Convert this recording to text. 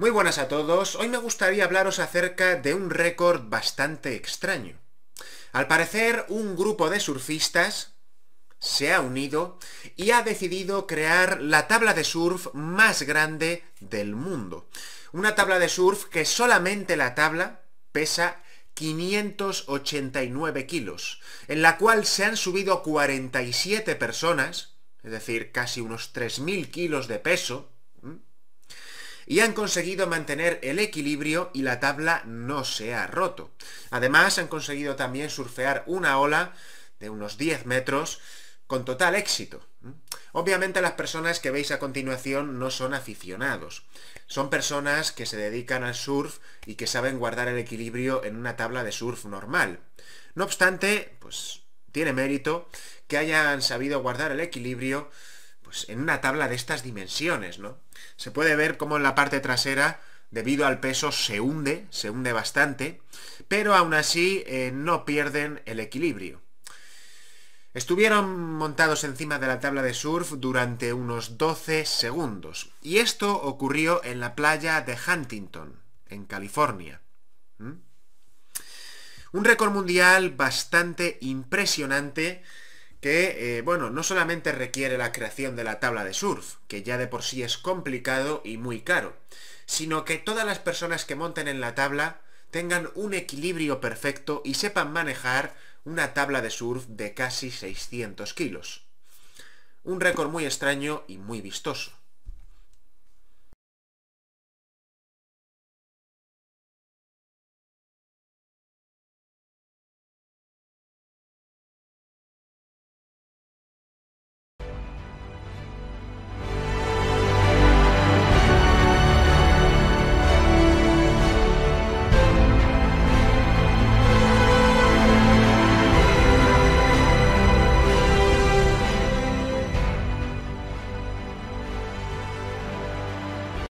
Muy buenas a todos. Hoy me gustaría hablaros acerca de un récord bastante extraño. Al parecer, un grupo de surfistas se ha unido y ha decidido crear la tabla de surf más grande del mundo. Una tabla de surf que solamente la tabla pesa 589 kilos, en la cual se han subido 47 personas, es decir, casi unos 3.000 kilos de peso, y han conseguido mantener el equilibrio y la tabla no se ha roto. Además, han conseguido también surfear una ola de unos 10 metros con total éxito. Obviamente las personas que veis a continuación no son aficionados. Son personas que se dedican al surf y que saben guardar el equilibrio en una tabla de surf normal. No obstante, pues tiene mérito que hayan sabido guardar el equilibrio pues, en una tabla de estas dimensiones, ¿no? Se puede ver cómo en la parte trasera, debido al peso, se hunde, se hunde bastante, pero aún así eh, no pierden el equilibrio. Estuvieron montados encima de la tabla de surf durante unos 12 segundos, y esto ocurrió en la playa de Huntington, en California. ¿Mm? Un récord mundial bastante impresionante que, eh, bueno, no solamente requiere la creación de la tabla de surf, que ya de por sí es complicado y muy caro, sino que todas las personas que monten en la tabla tengan un equilibrio perfecto y sepan manejar una tabla de surf de casi 600 kilos. Un récord muy extraño y muy vistoso.